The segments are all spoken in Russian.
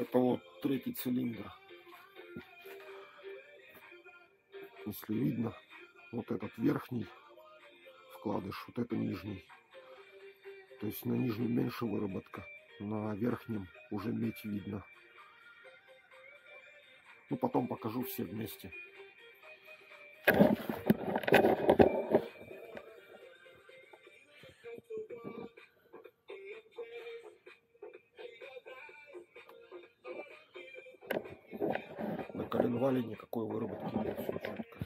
Это вот третий цилиндр. Если видно, вот этот верхний вкладыш, вот это нижний. То есть на нижнем меньше выработка, на верхнем уже медь видно. Ну, потом покажу все вместе. Коленвале никакой выработки нет, все четко.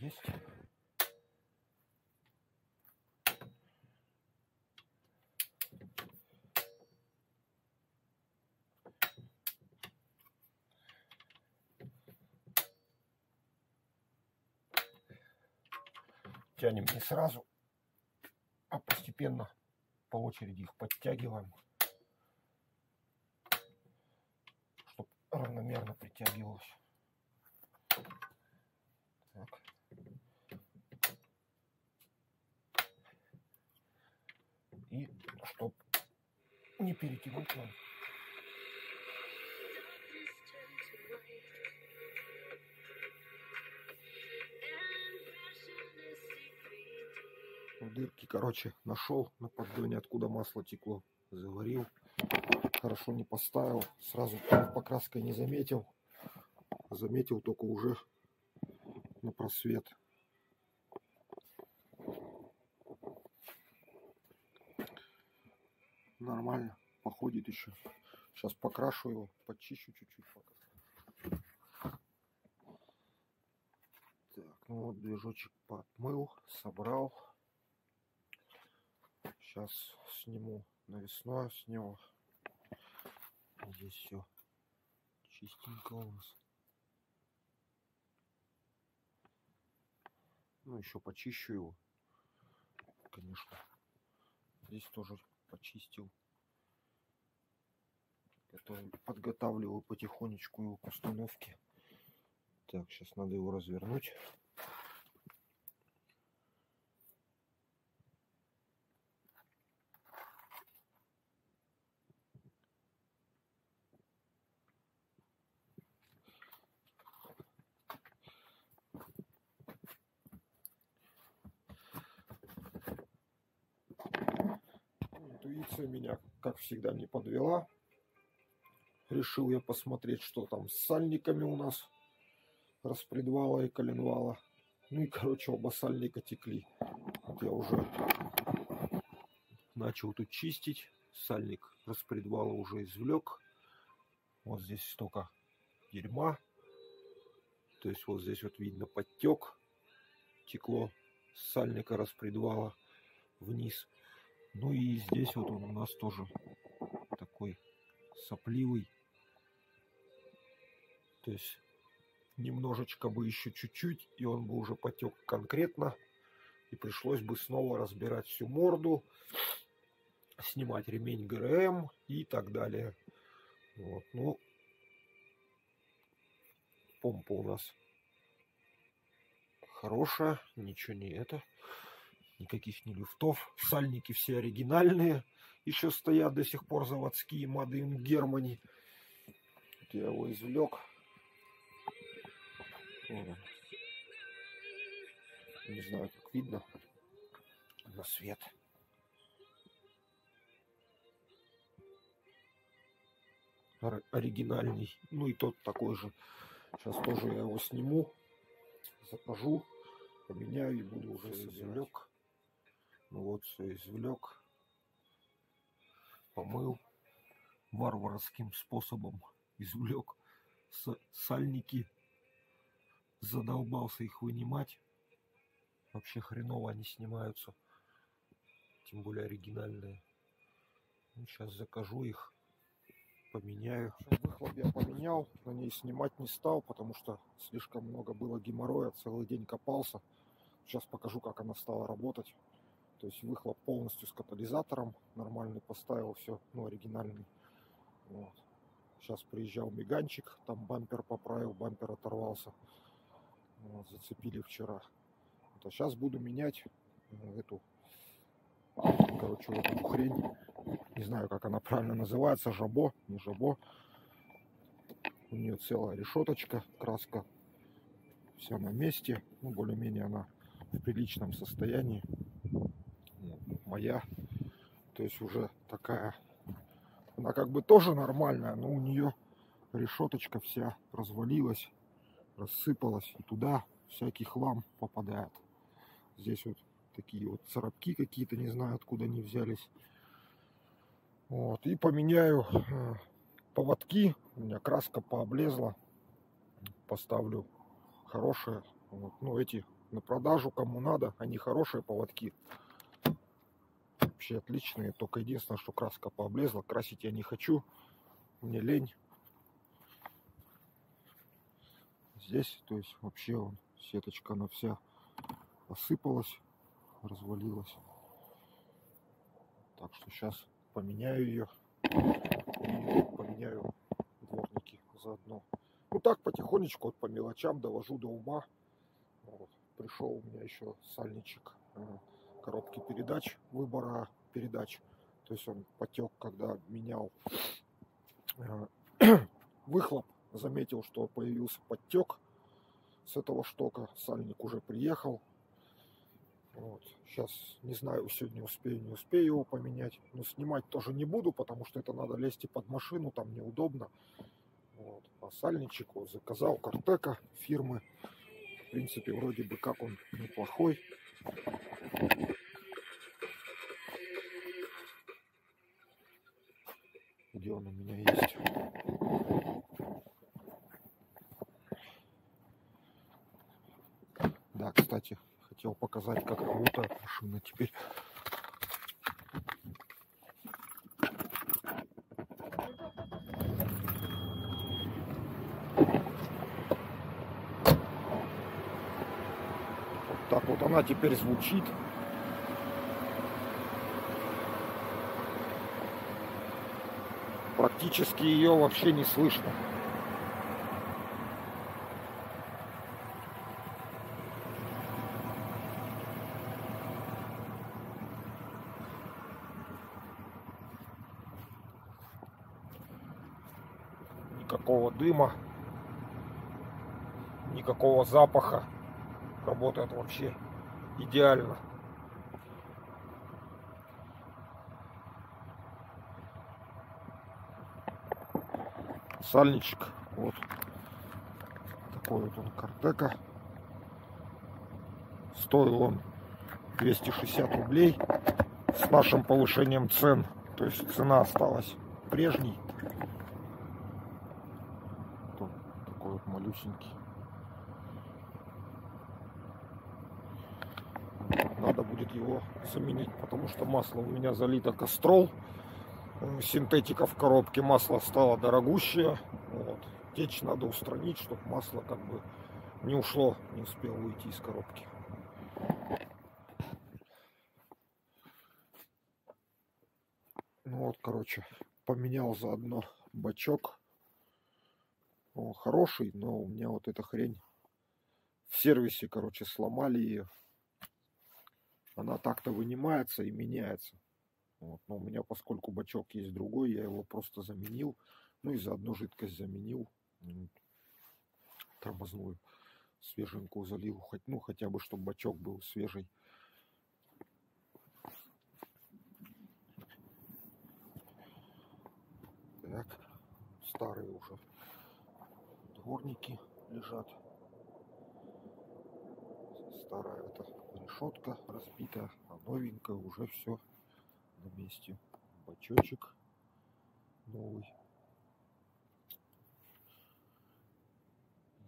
Есть. Тянем не сразу, а постепенно по очереди их подтягиваем, чтобы равномерно притягивалось. Так. И чтоб не перетянуть нам. Дырки, короче, нашел на поддоне, откуда масло текло. Заварил. Хорошо не поставил. Сразу покраской не заметил. Заметил только уже на просвет. Нормально. Походит еще. Сейчас покрашу его, почищу чуть-чуть. Так, ну вот движочек подмыл, собрал. Сейчас сниму навесное с него. Здесь все чистенько у нас. Ну, еще почищу его. Конечно. Здесь тоже почистил. Это подготавливаю потихонечку его к установке. Так, сейчас надо его развернуть. Интуиция меня, как всегда, не подвела. Решил я посмотреть, что там с сальниками у нас распредвала и коленвала. Ну и, короче, оба сальника текли. Вот я уже начал тут чистить. Сальник распредвала уже извлек. Вот здесь столько дерьма. То есть вот здесь вот видно подтек. Текло сальника распредвала вниз. Ну и здесь вот он у нас тоже такой сопливый. То есть немножечко бы еще чуть-чуть, и он бы уже потек конкретно. И пришлось бы снова разбирать всю морду, снимать ремень ГРМ и так далее. Вот, ну, помпа у нас хорошая, ничего не это никаких не люфтов. Сальники все оригинальные. Еще стоят до сих пор заводские in Germany. Вот я его извлек. Не знаю, как видно на свет. оригинальный. Ну и тот такой же. Сейчас тоже я его сниму, закажу, поменяю и буду уже извлек. Ну вот все извлек, помыл варварским способом, извлек сальники, задолбался их вынимать. Вообще хреново они снимаются, тем более оригинальные. Ну, сейчас закажу их, поменяю. Выхлоп я поменял, на ней снимать не стал, потому что слишком много было геморроя, целый день копался. Сейчас покажу, как она стала работать. То есть выхлоп полностью с катализатором. Нормальный поставил, все, ну, оригинальный. Вот. Сейчас приезжал миганчик, там бампер поправил, бампер оторвался. Вот, зацепили вчера. Вот, а сейчас буду менять э, эту, короче, вот эту хрень. Не знаю, как она правильно называется, жабо, не жабо. У нее целая решеточка, краска вся на месте. Ну, более-менее она в приличном состоянии моя. То есть уже такая, она как бы тоже нормальная, но у нее решеточка вся развалилась, рассыпалась, и туда всякий хлам попадает. Здесь вот такие вот царапки какие-то, не знаю откуда они взялись. Вот, и поменяю э, поводки, у меня краска пооблезла, поставлю хорошие, вот, ну эти на продажу кому надо, они хорошие поводки вообще отличные. Только единственное, что краска пооблезла. Красить я не хочу. Мне лень. Здесь, то есть вообще он, сеточка она вся осыпалась, развалилась. Так что сейчас поменяю ее. Поменяю дворники заодно. Ну так потихонечку вот по мелочам довожу до ума. Вот. Пришел у меня еще сальничек коробки передач, выбора передач. То есть он потек, когда менял э, выхлоп, заметил, что появился подтек с этого штока. Сальник уже приехал. Вот. Сейчас не знаю, сегодня успею, не успею его поменять. Но снимать тоже не буду, потому что это надо лезть и под машину, там неудобно. Вот. А сальничек вот заказал Картека фирмы. В принципе, вроде бы как он неплохой. Где он у меня есть? Да, кстати, хотел показать, как работает машина теперь. Вот так вот она теперь звучит. Практически ее вообще не слышно. никакого дыма, никакого запаха. Работает вообще идеально. Сальничек. Вот. Такой вот он картека. Стоил он 260 рублей с нашим повышением цен. То есть цена осталась прежней. такой вот малюсенький. Надо будет его заменить, потому что масло у меня залито кастрол. Синтетика в коробке, масло стало дорогущее. Вот. Течь надо устранить, чтобы масло как бы не ушло, не успело выйти из коробки. Ну вот, короче, поменял заодно бачок он хороший, но у меня вот эта хрень в сервисе, короче, сломали ее. Она так-то вынимается и меняется. Вот. Но у меня, поскольку бачок есть другой, я его просто заменил. Ну и заодно жидкость заменил. Тормозную. Свеженькую залил. Хоть, ну, хотя бы, чтобы бачок был свежий. Так. Старый уже дворники лежат. Старая эта решетка разбита, а новенькая уже все на месте. Бачочек новый.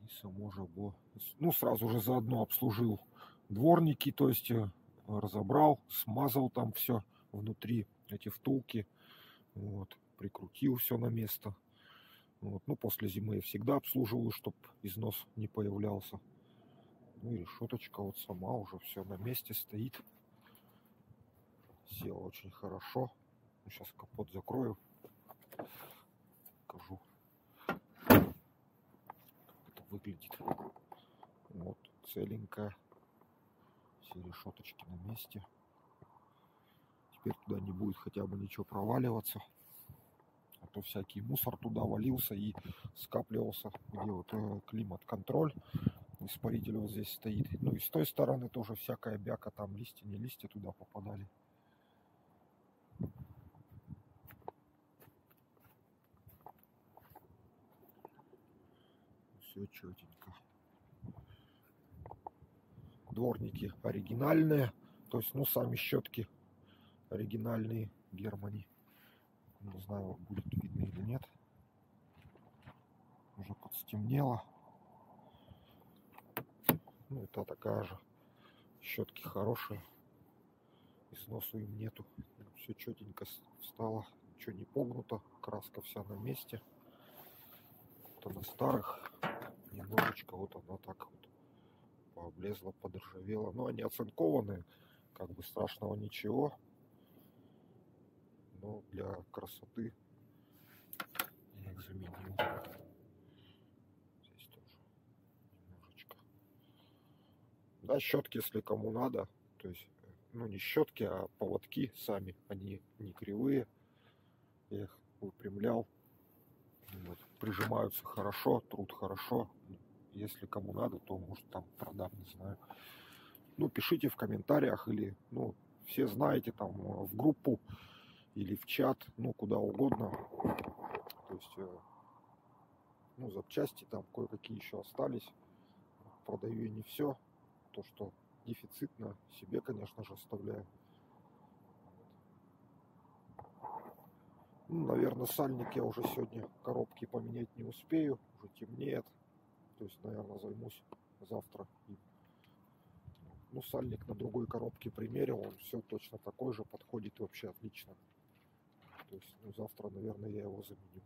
И само жабло. Ну, сразу же заодно обслужил дворники, то есть э, разобрал, смазал там все внутри, эти втулки. Вот, прикрутил все на место. Вот. Ну, после зимы я всегда обслуживаю, чтобы износ не появлялся. Ну и решеточка вот сама уже все на месте стоит. Села очень хорошо. Ну, сейчас капот закрою. Покажу, как это выглядит. Вот, целенькая. Все решеточки на месте. Теперь туда не будет хотя бы ничего проваливаться то всякий мусор туда валился и скапливался, где вот э, климат-контроль, испаритель вот здесь стоит. Ну и с той стороны тоже всякая бяка, там листья, не листья туда попадали. Все четенько. Дворники оригинальные, то есть, ну, сами щетки оригинальные Германии. Не знаю, будет видно или нет. Уже подстемнело. Ну, это такая же. Щетки хорошие. Износу им нету. Все четенько стало. Ничего не погнуто. Краска вся на месте. Вот на старых. Немножечко вот она так вот пооблезла, подржавела. Но они оцинкованные. Как бы страшного ничего но для красоты я их заменил. Здесь тоже немножечко. Да, щетки, если кому надо, то есть, ну не щетки, а поводки сами, они не кривые. Я их выпрямлял. Вот, прижимаются хорошо, труд хорошо. Если кому надо, то может там продам, не знаю. Ну, пишите в комментариях или, ну, все знаете, там, в группу или в чат, ну, куда угодно. То есть, э, ну, запчасти там кое-какие еще остались. Продаю я не все. То, что дефицитно, себе, конечно же, оставляю. Ну, наверное, сальник я уже сегодня коробки поменять не успею. Уже темнеет. То есть, наверное, займусь завтра. Ну, сальник на другой коробке примерил. Он все точно такой же, подходит вообще отлично. То есть, ну, завтра, наверное, я его заменю.